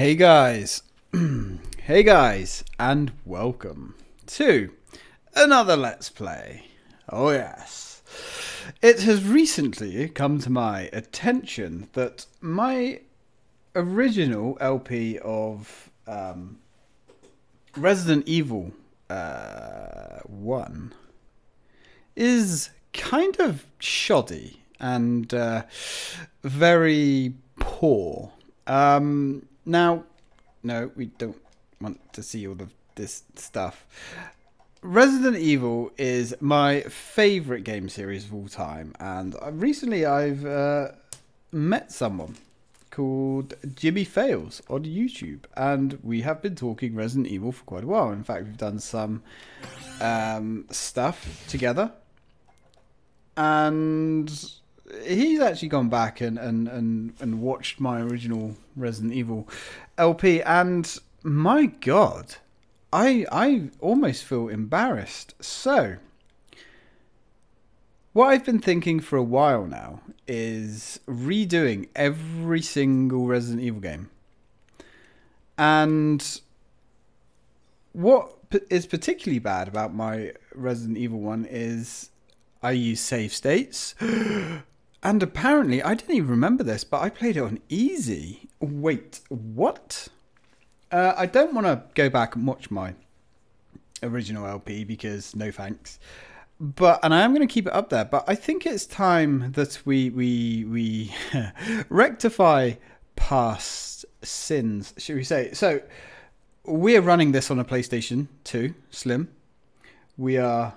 Hey guys, hey guys, and welcome to another Let's Play. Oh, yes. It has recently come to my attention that my original LP of um, Resident Evil uh, 1 is kind of shoddy and uh, very poor. Um, now, no, we don't want to see all of this stuff. Resident Evil is my favorite game series of all time, and recently I've uh, met someone called Jimmy Fails on YouTube, and we have been talking Resident Evil for quite a while. In fact, we've done some um, stuff together, and he's actually gone back and, and, and, and watched my original Resident Evil LP, and my God, I I almost feel embarrassed. So, what I've been thinking for a while now is redoing every single Resident Evil game, and what is particularly bad about my Resident Evil one is I use save states. And apparently, I didn't even remember this, but I played it on easy. Wait, what? Uh, I don't want to go back and watch my original LP because no thanks. But and I am going to keep it up there. But I think it's time that we we we rectify past sins, should we say? So we're running this on a PlayStation 2 Slim. We are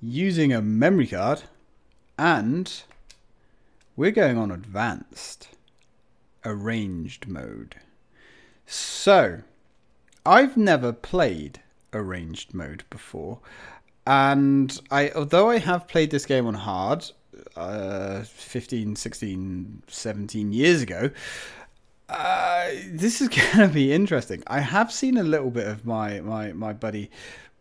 using a memory card and we're going on advanced, arranged mode. So, I've never played arranged mode before, and I although I have played this game on hard uh, 15, 16, 17 years ago, uh, this is going to be interesting. I have seen a little bit of my my my buddy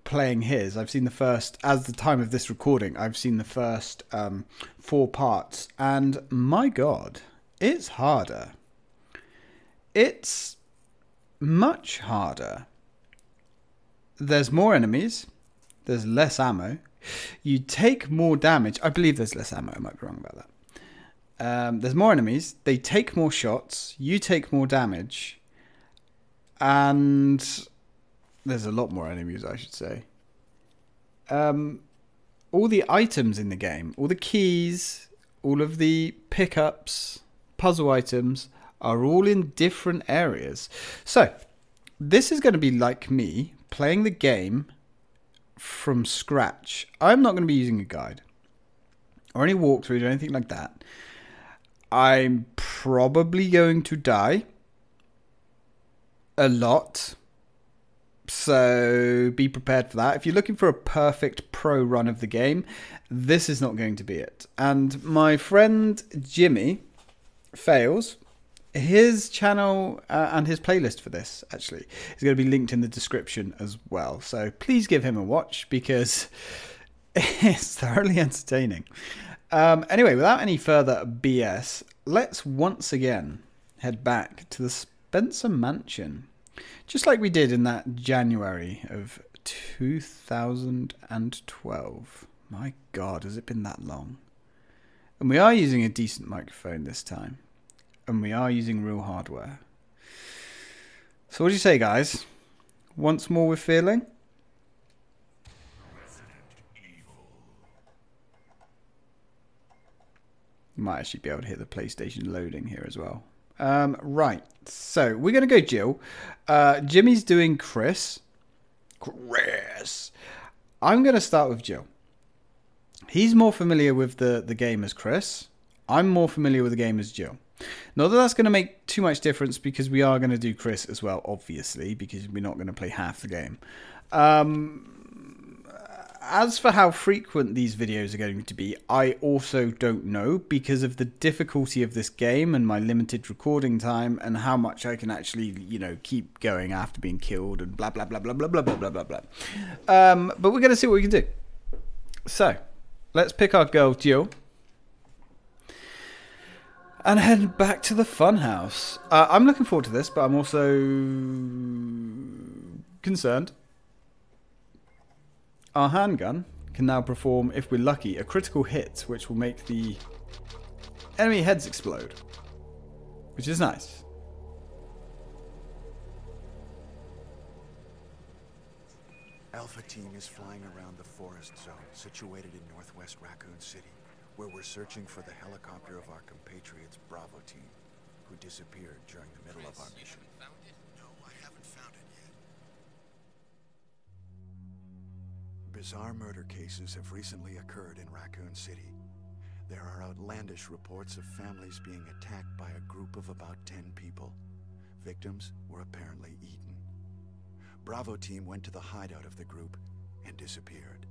playing his. I've seen the first, as the time of this recording, I've seen the first um, four parts, and my god, it's harder. It's much harder. There's more enemies, there's less ammo, you take more damage. I believe there's less ammo, I might be wrong about that. Um, there's more enemies, they take more shots, you take more damage, and there's a lot more enemies, I should say. Um, all the items in the game, all the keys, all of the pickups, puzzle items are all in different areas. So, this is going to be like me playing the game from scratch. I'm not going to be using a guide or any walkthroughs or anything like that. I'm probably going to die a lot so be prepared for that. If you're looking for a perfect pro run of the game, this is not going to be it. And my friend Jimmy fails. His channel uh, and his playlist for this actually is going to be linked in the description as well. So please give him a watch because it's thoroughly entertaining. Um, anyway, without any further BS, let's once again head back to the Spencer Mansion just like we did in that January of 2012. My God, has it been that long? And we are using a decent microphone this time. And we are using real hardware. So, what do you say, guys? Once more with feeling? You might actually be able to hit the PlayStation loading here as well. Um, right. So we're going to go Jill. Uh, Jimmy's doing Chris. Chris. I'm going to start with Jill. He's more familiar with the, the game as Chris. I'm more familiar with the game as Jill. Not that that's going to make too much difference because we are going to do Chris as well, obviously, because we're not going to play half the game. Um, as for how frequent these videos are going to be, I also don't know because of the difficulty of this game and my limited recording time and how much I can actually, you know, keep going after being killed and blah blah blah blah blah blah blah blah blah. Um, but we're gonna see what we can do. So, let's pick our girl Jill. and head back to the funhouse. Uh, I'm looking forward to this, but I'm also concerned. Our handgun can now perform, if we're lucky, a critical hit, which will make the enemy heads explode, which is nice. Alpha Team is flying around the forest zone situated in northwest Raccoon City, where we're searching for the helicopter of our compatriots Bravo Team, who disappeared during the middle of our mission. Bizarre murder cases have recently occurred in Raccoon City. There are outlandish reports of families being attacked by a group of about 10 people. Victims were apparently eaten. Bravo team went to the hideout of the group and disappeared.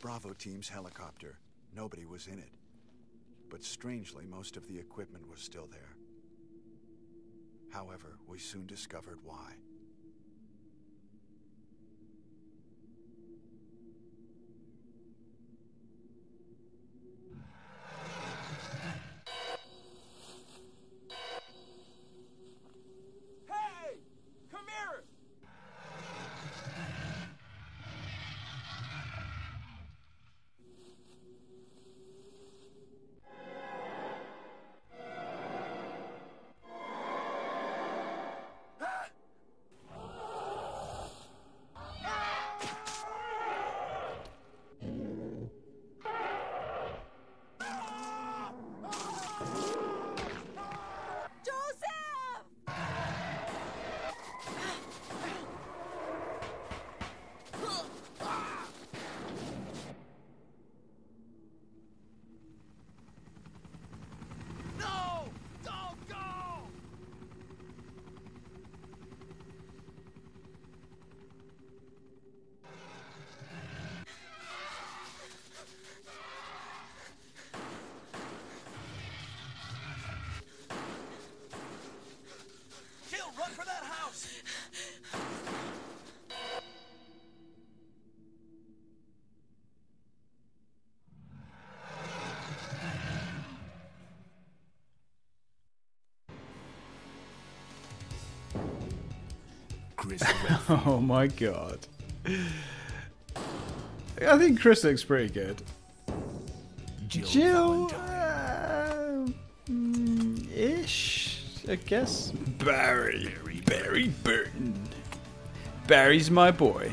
Bravo team's helicopter. Nobody was in it. But strangely, most of the equipment was still there. However, we soon discovered why. Chris Oh my god. I think Chris looks pretty good. Jill, uh, mm, ish, I guess. Barry, Barry Barry Burton. Barry's my boy.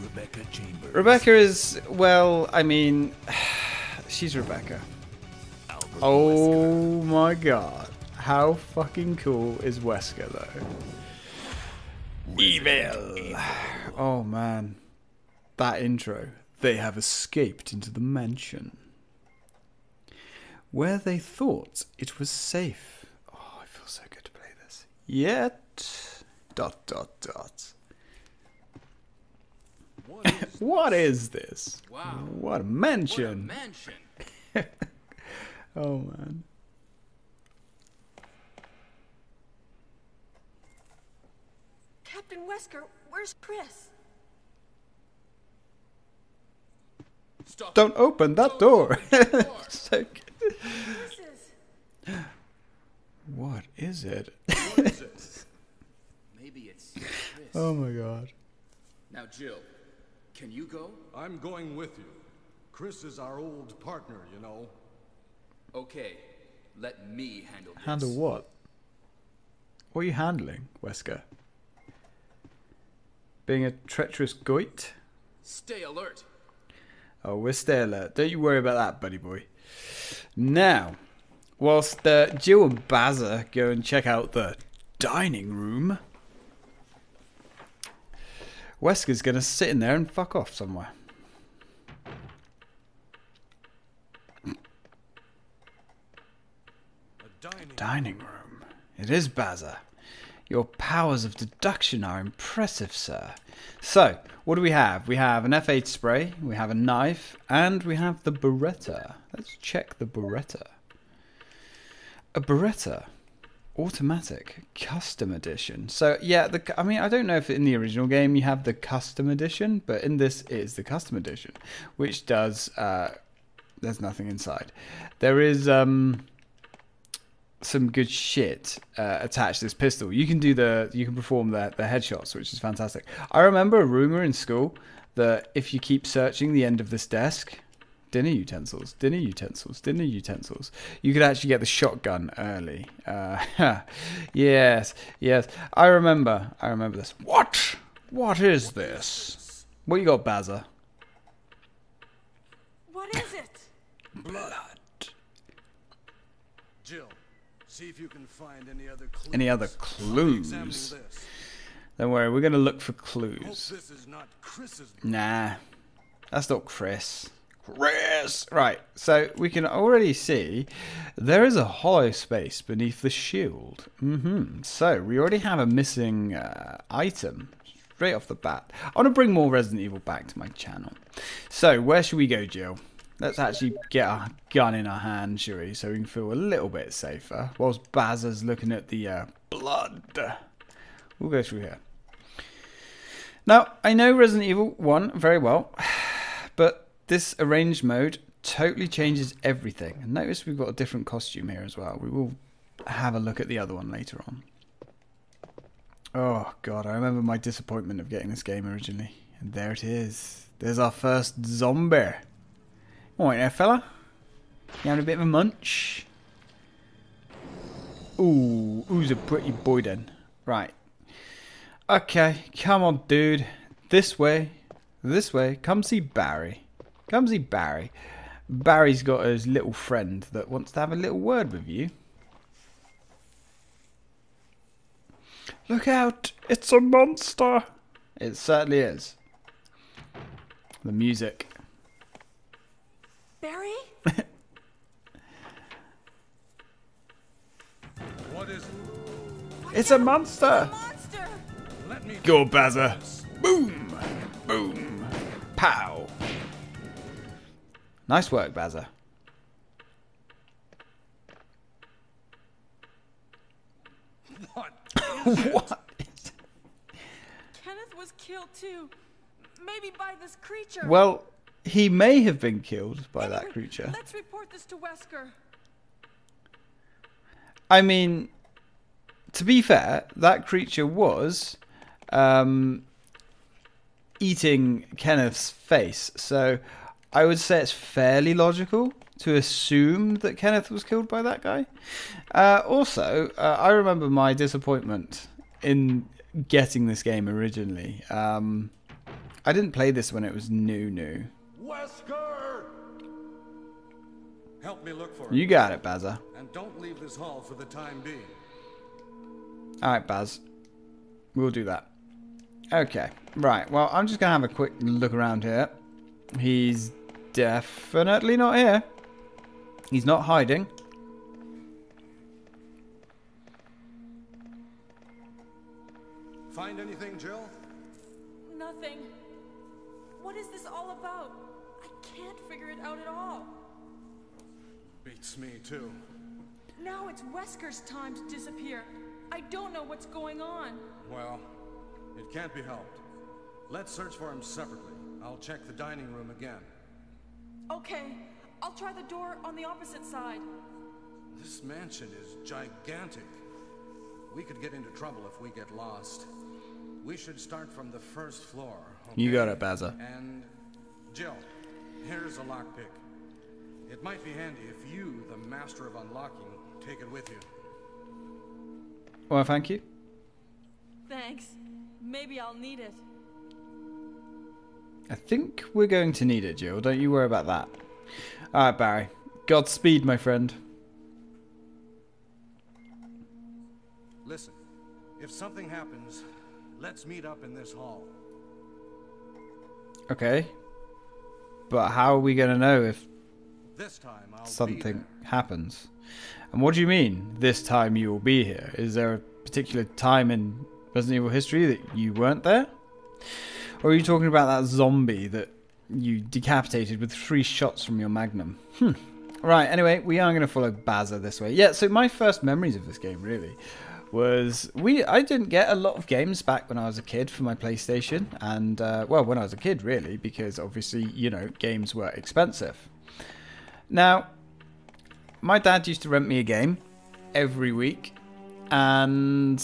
Rebecca Chambers. Rebecca is well. I mean, she's Rebecca. Oh my god. How fucking cool is Wesker though? Evil. Oh man. That intro. They have escaped into the mansion. Where they thought it was safe. Oh, I feel so good to play this. Yet. Dot dot dot. what is this? Wow. What a What a mansion. mansion. Oh man. Captain Wesker, where's Chris? Stop. Don't open that door. so good. Chris is. What is it? What is it? Maybe it's Chris. Oh my god. Now, Jill, can you go? I'm going with you. Chris is our old partner, you know. Okay, let me handle this. Handle what? What are you handling, Wesker? Being a treacherous goit? Stay alert. Oh, we're stay alert. Don't you worry about that, buddy boy. Now, whilst uh, Jill and Bazza go and check out the dining room, Wesker's going to sit in there and fuck off somewhere. Dining. Dining room. It is Bazza. Your powers of deduction are impressive, sir. So, what do we have? We have an F8 spray, we have a knife, and we have the Beretta. Let's check the Beretta. A Beretta automatic custom edition. So yeah, the I mean I don't know if in the original game you have the custom edition, but in this is the custom edition, which does uh, there's nothing inside. There is um some good shit uh, attached to this pistol. You can do the you can perform the the headshots, which is fantastic. I remember a rumor in school that if you keep searching the end of this desk, dinner utensils, dinner utensils, dinner utensils, you could actually get the shotgun early. Uh, yes, yes. I remember. I remember this. What? What is this? What you got, Bazza? What is it? Blood. Jill, any other clues. Any other I'll be examining clues? Don't worry, we're gonna look for clues. this is not Chris's. Nah, that's not Chris. Chris! Right, so we can already see there is a hollow space beneath the shield. hmm So we already have a missing uh, item straight off the bat. I want to bring more Resident Evil back to my channel. So where should we go, Jill? Let's actually get our gun in our hand, shall we? So we can feel a little bit safer. Whilst Bazza's looking at the uh, blood. We'll go through here. Now, I know Resident Evil 1 very well, but this arranged mode totally changes everything. And notice we've got a different costume here as well. We will have a look at the other one later on. Oh, God, I remember my disappointment of getting this game originally. And there it is. There's our first zombie. Alright there, fella. You having a bit of a munch? Ooh, who's a pretty boy then? Right. Okay, come on, dude. This way. This way. Come see Barry. Come see Barry. Barry's got his little friend that wants to have a little word with you. Look out! It's a monster! It certainly is. The music. Barry? What is? It's a monster! Monster! Let me Go, Bazza! Boom! Boom! Pow! Nice work, Bazza. what? what? Kenneth was killed too. Maybe by this creature. Well, he may have been killed by that creature. Let's report this to Wesker. I mean, to be fair, that creature was um, eating Kenneth's face. So I would say it's fairly logical to assume that Kenneth was killed by that guy. Uh, also, uh, I remember my disappointment in getting this game originally. Um, I didn't play this when it was new, new. Wesker! Help me look for him. You got it, Bazza. And don't leave this hall for the time being. All right, Baz. We'll do that. Okay. Right. Well, I'm just going to have a quick look around here. He's definitely not here. He's not hiding. Find anything, Jill? Nothing. What is this all about? I can't figure it out at all. Beats me, too. Now it's Wesker's time to disappear. I don't know what's going on. Well, it can't be helped. Let's search for him separately. I'll check the dining room again. Okay, I'll try the door on the opposite side. This mansion is gigantic. We could get into trouble if we get lost. We should start from the first floor. You got it, Bazza. And Jill, here's a lockpick. It might be handy if you, the master of unlocking, take it with you. Well, thank you. Thanks. Maybe I'll need it. I think we're going to need it, Jill. Don't you worry about that. All right, Barry. Godspeed, my friend. Listen, if something happens, let's meet up in this hall. Okay. But how are we going to know if This time I'll something happens? And what do you mean, this time you will be here? Is there a particular time in Resident Evil history that you weren't there? Or are you talking about that zombie that you decapitated with three shots from your magnum? Hmm. Right, anyway, we are going to follow Bazza this way. Yeah, so my first memories of this game, really, was we I didn't get a lot of games back when I was a kid for my PlayStation, and uh, well, when I was a kid, really, because obviously, you know, games were expensive. Now, my dad used to rent me a game every week, and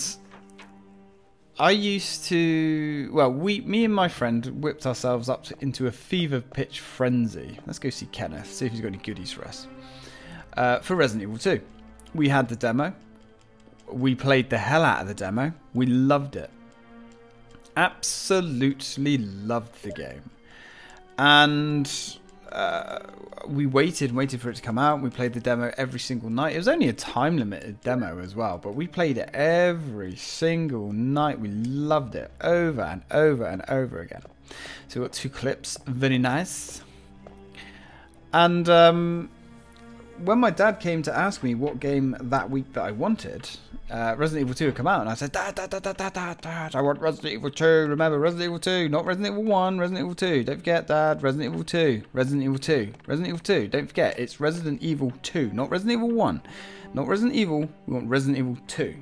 I used to. Well, we, me and my friend, whipped ourselves up to, into a fever pitch frenzy. Let's go see Kenneth, see if he's got any goodies for us. Uh, for Resident Evil 2, we had the demo. We played the hell out of the demo. We loved it. Absolutely loved the game. And uh, we waited and waited for it to come out. We played the demo every single night. It was only a time limited demo as well, but we played it every single night. We loved it over and over and over again. So we got two clips, very nice. And um, when my dad came to ask me what game that week that I wanted, uh, Resident Evil 2 had come out, and I said, Dad, Dad, Dad, Dad, Dad, Dad, I want Resident Evil 2. Remember, Resident Evil 2, not Resident Evil 1, Resident Evil 2. Don't forget, Dad, Resident Evil 2, Resident Evil 2, Resident Evil 2. Don't forget, it's Resident Evil 2, not Resident Evil 1. Not Resident Evil, we want Resident Evil 2.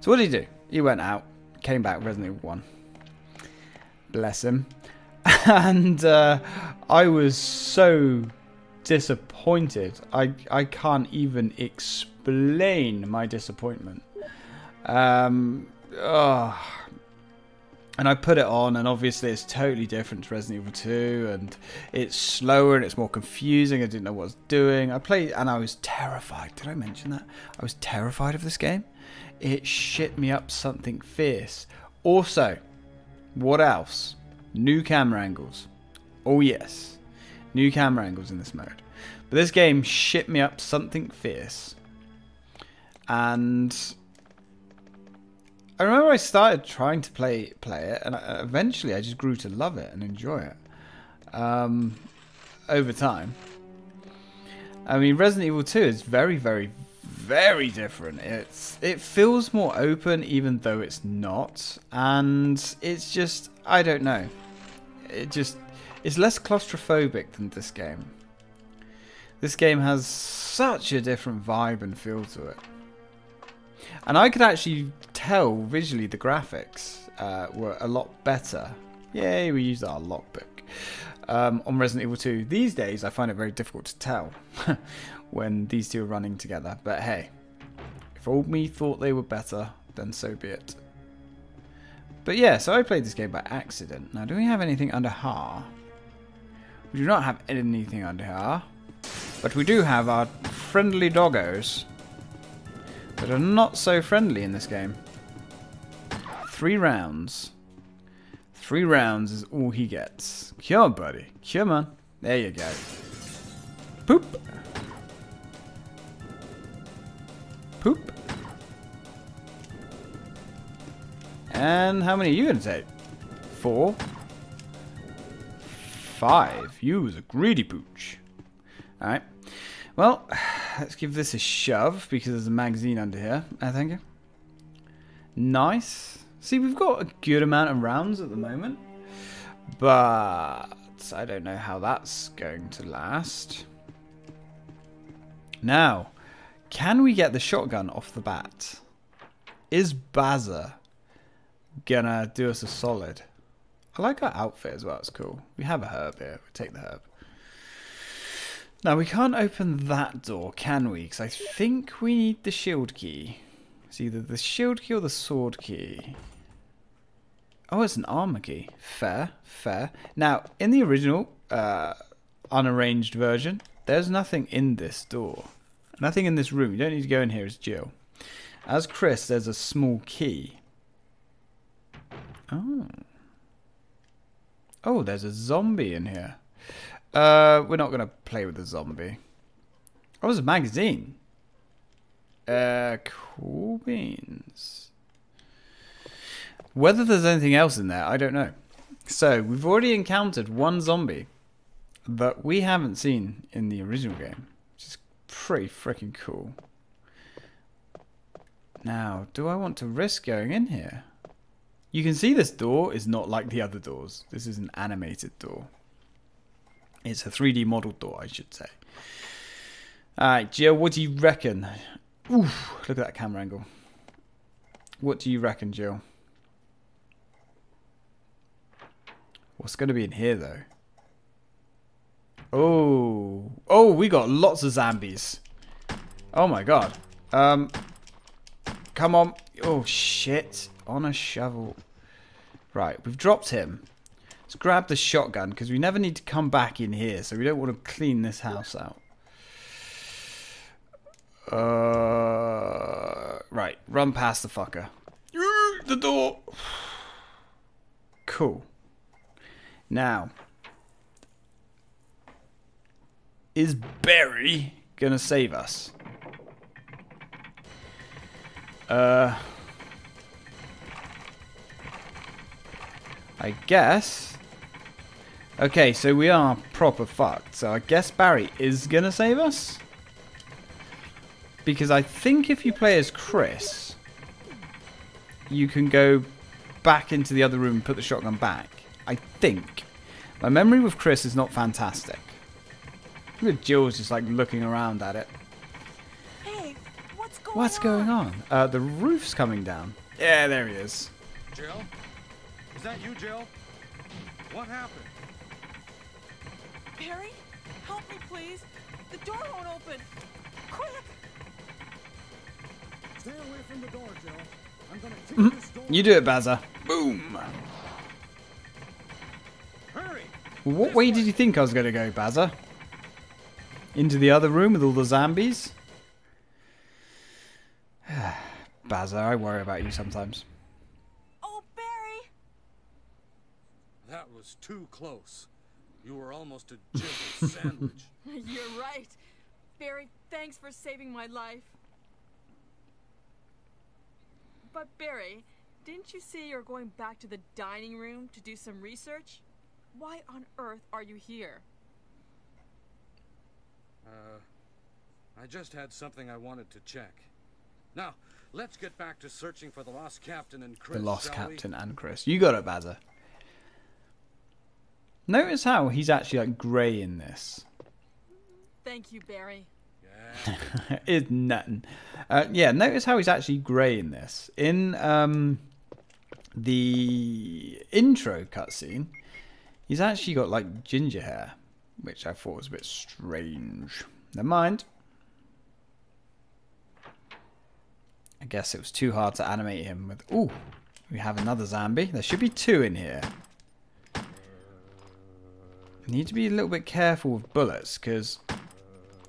So what did he do? He went out, came back, Resident Evil 1. Bless him. And uh, I was so disappointed. I I can't even explain my disappointment. Um, oh. And I put it on, and obviously it's totally different to Resident Evil 2, and it's slower and it's more confusing. I didn't know what I was doing. I played, and I was terrified. Did I mention that? I was terrified of this game. It shit me up something fierce. Also, what else? New camera angles. Oh, yes. New camera angles in this mode. But this game shit me up something fierce. And I remember I started trying to play play it, and eventually I just grew to love it and enjoy it. Um, over time. I mean, Resident Evil 2 is very, very, very different. It's it feels more open, even though it's not, and it's just I don't know. It just it's less claustrophobic than this game. This game has such a different vibe and feel to it. And I could actually tell visually the graphics uh, were a lot better. Yay, we used our lockpick. Um, on Resident Evil 2. These days, I find it very difficult to tell when these two are running together. But hey, if old me thought they were better, then so be it. But yeah, so I played this game by accident. Now, do we have anything under Har? We do not have anything under Har. But we do have our friendly doggos that are not so friendly in this game. Three rounds. Three rounds is all he gets. On, buddy. Come on. There you go. Poop. Poop. And how many are you going to take? Four. Five. You was a greedy pooch. Alright. Well, let's give this a shove because there's a magazine under here. Uh, I think. Nice. See, we've got a good amount of rounds at the moment. But I don't know how that's going to last. Now, can we get the shotgun off the bat? Is Bazza gonna do us a solid? I like our outfit as well, it's cool. We have a herb here, we take the herb. Now, we can't open that door, can we? Because I think we need the shield key. It's either the shield key or the sword key. Oh, it's an armor key. Fair, fair. Now, in the original uh, unarranged version, there's nothing in this door. Nothing in this room. You don't need to go in here as Jill. As Chris, there's a small key. Oh. Oh, there's a zombie in here. Uh, we're not going to play with the zombie. Oh, it's a magazine. Uh, cool beans. Whether there's anything else in there, I don't know. So, we've already encountered one zombie that we haven't seen in the original game, which is pretty freaking cool. Now, do I want to risk going in here? You can see this door is not like the other doors. This is an animated door. It's a 3D model door, I should say. Alright, Jill, what do you reckon? Oof, look at that camera angle. What do you reckon, Jill? What's going to be in here, though? Oh. Oh, we got lots of zombies. Oh, my God. Um, Come on. Oh, shit. On a shovel. Right, we've dropped him. Let's grab the shotgun, because we never need to come back in here, so we don't want to clean this house out. Uh, right, run past the fucker. The door. Cool. Now, is Barry gonna save us? Uh, I guess. Okay, so we are proper fucked. So I guess Barry is gonna save us. Because I think if you play as Chris, you can go back into the other room and put the shotgun back. I think. My memory with Chris is not fantastic. Look at Jill's just like looking around at it. Hey, what's going What's on? going on? Uh, the roof's coming down. Yeah, there he is. Jill? Is that you, Jill? What happened? Barry, help me, please. The door won't open. Quick! Stay away from the door, Jill. I'm gonna kick mm-hmm. this door. You do it, Bazza. Boom. Hurry! Well, what way did you think I was going to go, Bazza? Into the other room with all the zombies? Bazza, I worry about you sometimes. Oh, Barry! That was too close. You were almost a Jill sandwich. You're right. Barry, thanks for saving my life. But Barry, didn't you say you're going back to the dining room to do some research? Why on earth are you here? Uh, I just had something I wanted to check. Now, let's get back to searching for the lost captain and Chris. The lost shall we? captain and Chris. You got it, Bazza. Notice how he's actually like grey in this. Thank you, Barry. It's nothing. Uh, yeah, notice how he's actually grey in this. In um, the intro cutscene, he's actually got like ginger hair, which I thought was a bit strange. Never mind. I guess it was too hard to animate him with. Ooh, we have another zombie. There should be two in here. Need to be a little bit careful with bullets because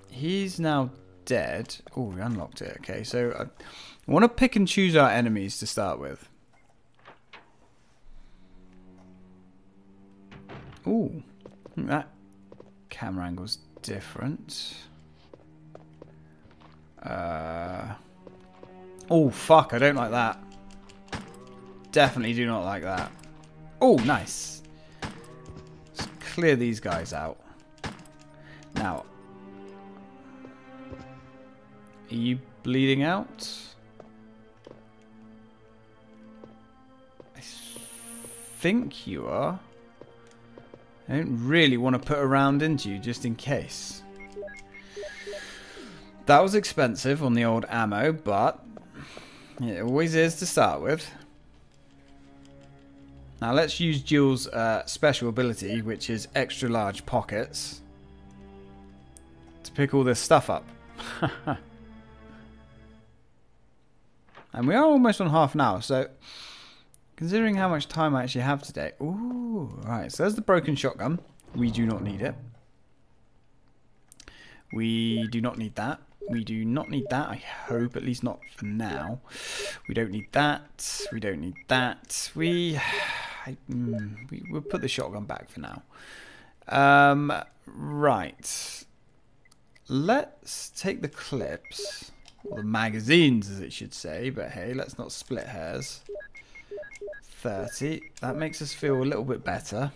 he's now dead. Oh, we unlocked it. Okay, so I, want to pick and choose our enemies to start with. Ooh, that camera angle's different. Uh, oh, fuck, I don't like that. Definitely do not like that. Oh, nice. Clear these guys out. Now, are you bleeding out? I think you are. I don't really want to put a round into you just in case. That was expensive on the old ammo, but it always is to start with. Now let's use Jill's uh, special ability, which is extra large pockets, to pick all this stuff up. and we are almost on half an hour, so considering how much time I actually have today. Ooh, right. So there's the broken shotgun. We do not need it. We do not need that. We do not need that. I hope, at least not for now. We don't need that. We don't need that. We, I, mm, we we'll put the shotgun back for now. Um, right. Let's take the clips, or the magazines, as it should say. But hey, let's not split hairs. 30. That makes us feel a little bit better.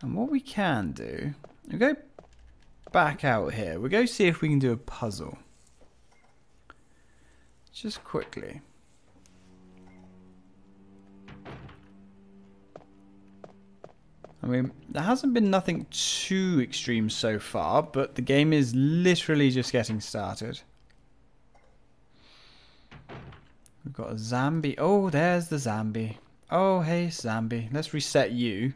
And what we can do, we go back out here. We go see if we can do a puzzle. just quickly. I mean, there hasn't been nothing too extreme so far, but the game is literally just getting started. We've got a zombie. Oh, there's the zombie. Oh, hey, zombie. Let's reset you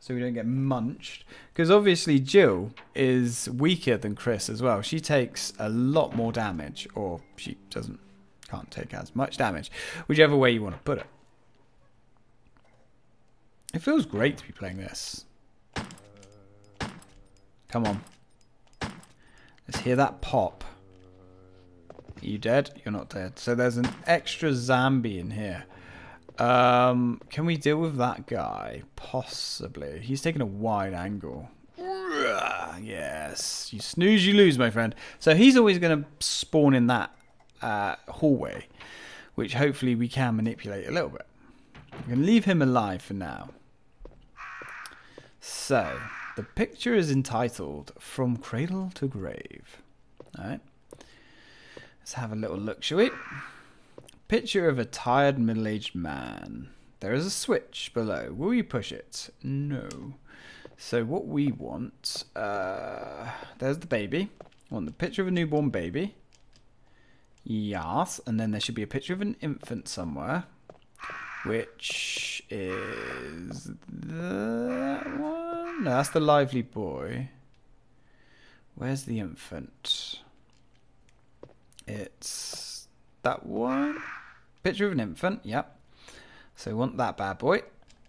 so we don't get munched. Because obviously Jill is weaker than Chris as well. She takes a lot more damage, or she doesn't, can't take as much damage, whichever way you want to put it. It feels great to be playing this. Come on. Let's hear that pop. Are you dead? You're not dead. So there's an extra zombie in here. Um, can we deal with that guy? Possibly. He's taking a wide angle. Yes. You snooze, you lose, my friend. So he's always going to spawn in that uh, hallway, which hopefully we can manipulate a little bit. We can leave him alive for now. So, the picture is entitled From Cradle to Grave. Alright. Let's have a little look, shall we? Picture of a tired middle aged man. There is a switch below. Will you push it? No. So, what we want. Uh, there's the baby. Want the picture of a newborn baby. Yes. And then there should be a picture of an infant somewhere which is that one. No, that's the lively boy. Where's the infant? It's that one. Picture of an infant. Yep. So we want that bad boy.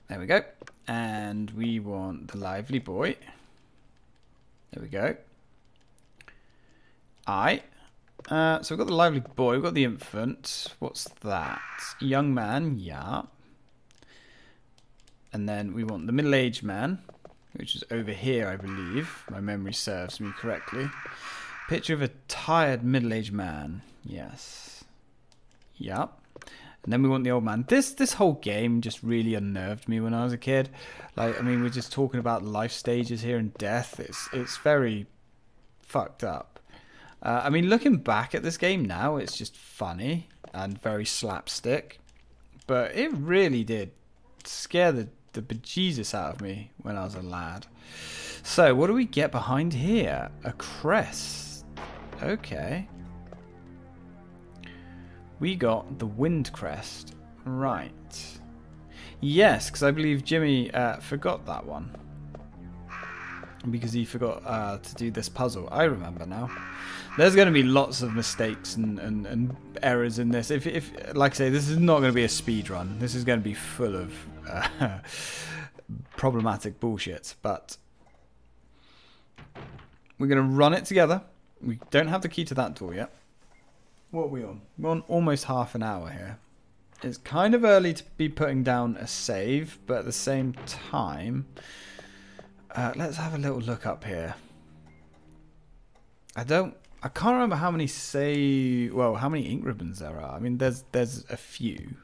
There we go. And we want the lively boy. There we go. I. Uh, so we've got the lively boy, we've got the infant. What's that? Young man, yeah. And then we want the middle-aged man, which is over here, I believe. My memory serves me correctly. Picture of a tired middle-aged man. Yes. Yep. And then we want the old man. This this whole game just really unnerved me when I was a kid. Like, I mean, we're just talking about life stages here and death. It's it's very fucked up. Uh, I mean, looking back at this game now, it's just funny and very slapstick. But it really did scare the, the bejesus out of me when I was a lad. So, what do we get behind here? A crest. Okay. We got the wind crest. Right. Yes, because I believe Jimmy uh, forgot that one. Because he forgot uh, to do this puzzle. I remember now. There's going to be lots of mistakes and, and, and errors in this. If, if, like I say, this is not going to be a speed run. This is going to be full of problematic bullshit. But we're going to run it together. We don't have the key to that door yet. What are we on? We're on almost half an hour here. It's kind of early to be putting down a save, but at the same time, uh, let's have a little look up here. I don't. I can't remember how many say. Well, how many ink ribbons there are. I mean, there's there's a few,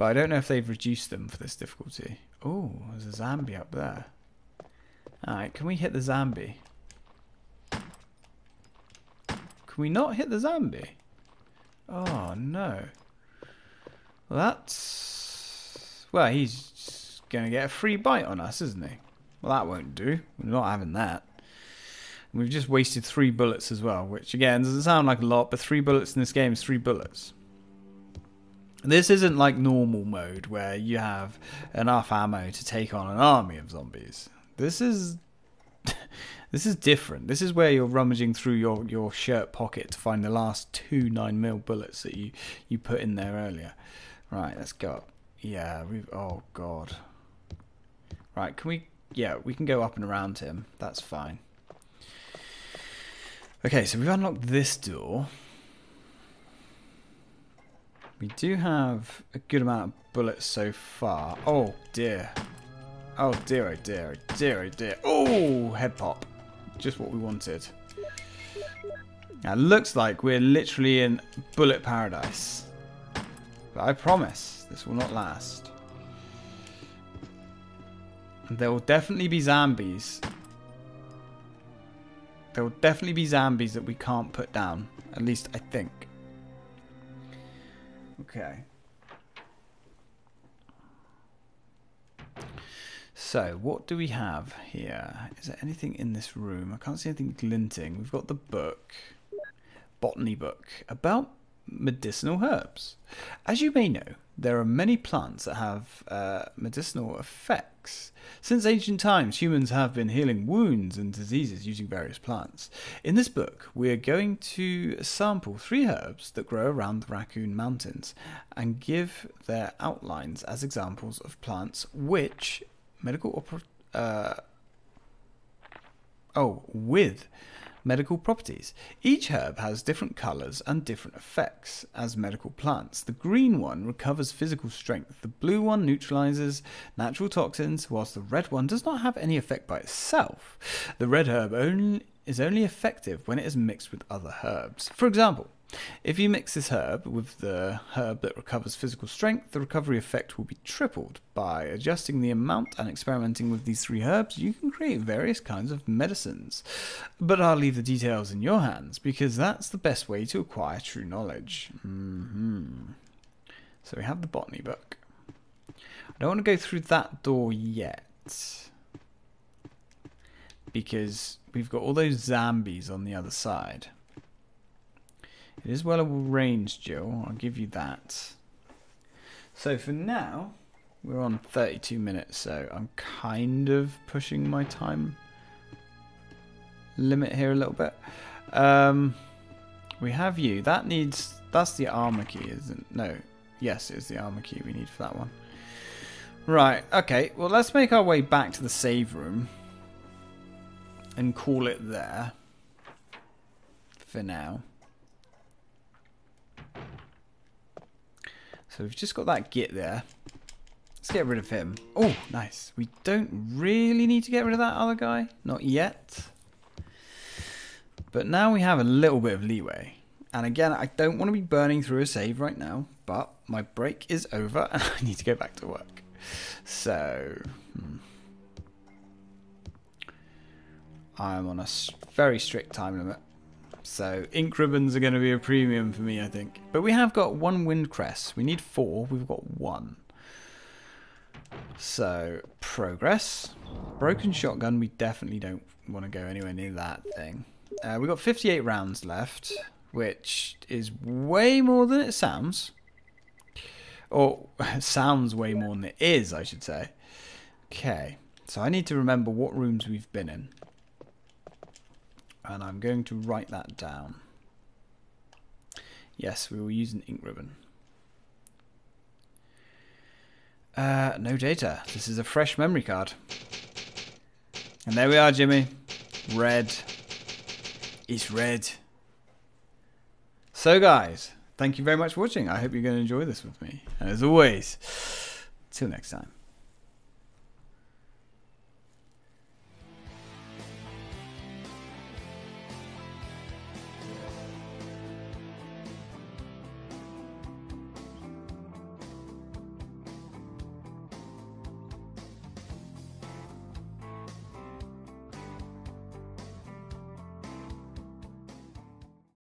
but I don't know if they've reduced them for this difficulty. Oh, there's a zombie up there. All right, can we hit the zombie? Can we not hit the zombie? Oh no. Well, that's well, he's going to get a free bite on us, isn't he? Well, that won't do. We're not having that. We've just wasted three bullets as well, which again doesn't sound like a lot, but three bullets in this game is three bullets. This isn't like normal mode where you have enough ammo to take on an army of zombies. This is this is different. This is where you're rummaging through your, your shirt pocket to find the last two 9mm bullets that you, you put in there earlier. Right, let's go. Yeah, we've oh god. Right, can we yeah, we can go up and around him. That's fine. Okay, so we've unlocked this door. We do have a good amount of bullets so far. Oh dear. Oh dear, oh dear, oh dear, oh dear. Oh, head pop. Just what we wanted. Now, looks like we're literally in bullet paradise. But I promise, this will not last. And There will definitely be zombies. There will definitely be zombies that we can't put down. At least I think. Okay. So, what do we have here? Is there anything in this room? I can't see anything glinting. We've got the book, botany book, about medicinal herbs. As you may know, there are many plants that have uh, medicinal effects. Since ancient times, humans have been healing wounds and diseases using various plants. In this book, we are going to sample three herbs that grow around the Raccoon Mountains and give their outlines as examples of plants which medical oper- uh, oh with medical properties. Each herb has different colours and different effects as medical plants. The green one recovers physical strength, the blue one neutralizes natural toxins, whilst the red one does not have any effect by itself. The red herb only is only effective when it is mixed with other herbs. For example, if you mix this herb with the herb that recovers physical strength, the recovery effect will be tripled. By adjusting the amount and experimenting with these three herbs, you can create various kinds of medicines. But I'll leave the details in your hands because that's the best way to acquire true knowledge. hmm So we have the botany book. I don't want to go through that door yet because we've got all those zombies on the other side. It is well arranged, Jill. I'll give you that. So for now, we're on 32 minutes, so I'm kind of pushing my time limit here a little bit. Um, we have you. That needs. That's the armor key, isn't? No. Yes, it's the armor key we need for that one. Right. Okay. Well, let's make our way back to the save room and call it there for now. So we've just got that git there. Let's get rid of him. Oh, nice. We don't really need to get rid of that other guy. Not yet. But now we have a little bit of leeway. And again, I don't want to be burning through a save right now, but my break is over and I need to go back to work. So, hmm. I'm on a very strict time limit. So ink ribbons are going to be a premium for me, I think. But we have got one wind crest. We need four. We've got one. So progress. Broken shotgun. We definitely don't want to go anywhere near that thing. Uh, we've got 58 rounds left, which is way more than it sounds. Or sounds way more than it is, I should say. Okay. So I need to remember what rooms we've been in and I'm going to write that down. Yes, we will use an ink ribbon. Uh, no data. This is a fresh memory card. And there we are, Jimmy. Red. It's red. So, guys, thank you very much for watching. I hope you're going to enjoy this with me. And as always, till next time.